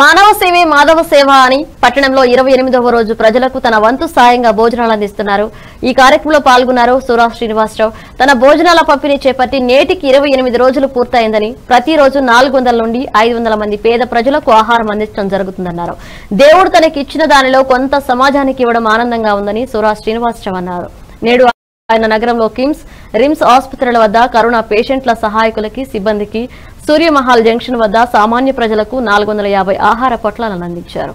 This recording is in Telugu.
మానవ సేవే మాధవ సేవ అని పట్టణంలో ఇరవై ఎనిమిదవ రోజు ప్రజలకు తన వంతు సాయంగా భోజనాలు అందిస్తున్నారు. ఈ కార్యక్రమంలో పాల్గొన్నారు సురా శ్రీనివాసరావు. తన భోజనాల పంపిణీ చేపట్టి నేటికి ఇరవై ఎనిమిది రోజులు పూర్తయిందని ప్రతిరోజు నాలుగు వందల నుండి ఐదు వందల మంది పేద ప్రజలకు ఆహారం అందించడం జరుగుతుందన్నారు. దేవుడు తనకి ఇచ్చిన దానిలో కొంత సమాజానికి ఇవ్వడం ఆనందంగా ఉందని సురా శ్రీనివాసరావు అన్నారు. నేడు ఆయన నగరంలో కిమ్స్ రిమ్స్ ఆసుపత్రుల వద్ద కరోనా పేషెంట్ల సహాయకులకి సిబ్బందికి సూర్యమహాల్ జంక్షన్ వద్ద సామాన్య ప్రజలకు నాలుగు ఆహార పొట్లాలను అందించారు.